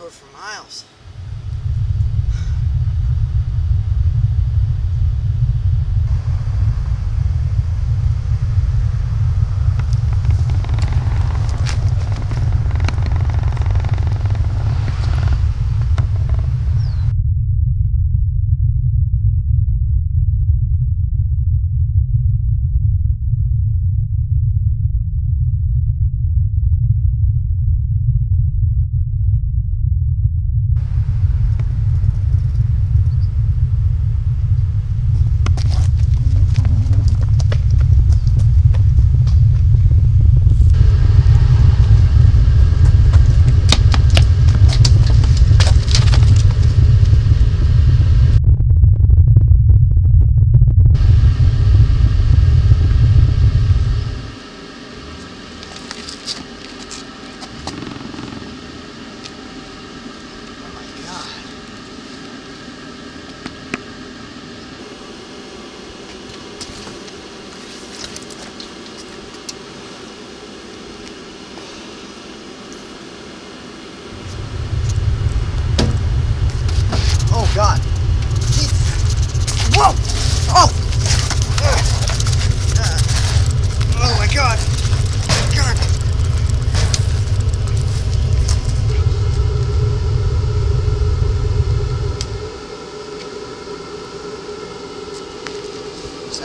road for miles.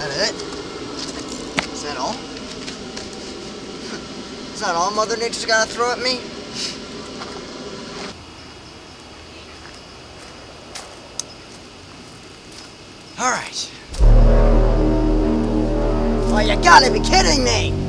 That it? Is that all? Is that all Mother Nature's gotta throw at me? Alright. Oh, you gotta be kidding me!